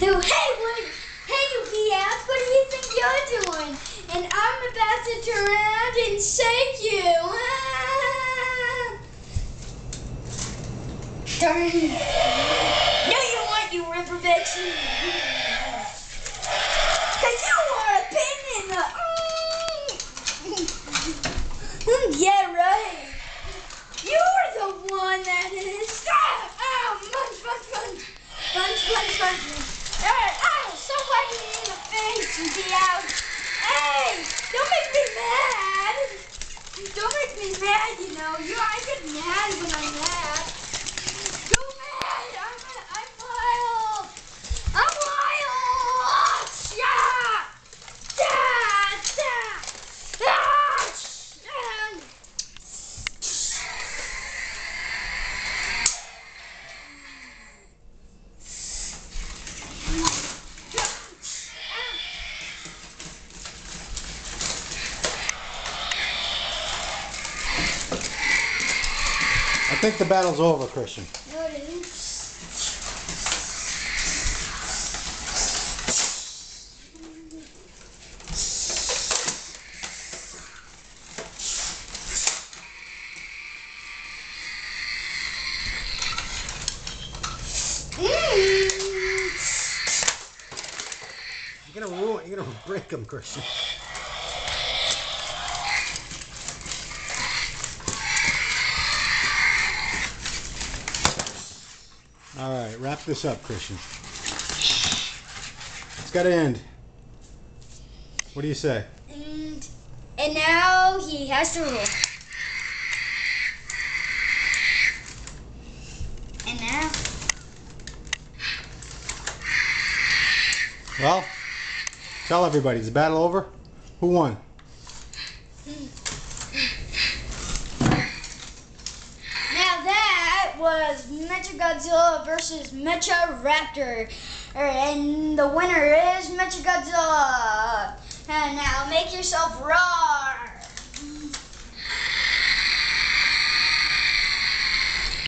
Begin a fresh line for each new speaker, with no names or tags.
Who, hey, what, hey, you what do you think you're doing? And I'm about to turn around and shake you. Ah! Darn. No, you want you river bitch. I
think the battle's over, Christian.
No, it isn't.
You're gonna ruin. You're gonna break them, Christian. All right, wrap this up, Christian. It's got to end. What do you say?
And and now he has to rule. And now
Well, tell everybody. Is the battle over? Who won? Hmm.
now that was Mecha Godzilla versus Mecha Raptor. Er, and the winner is Mecha Godzilla. And now make yourself raw.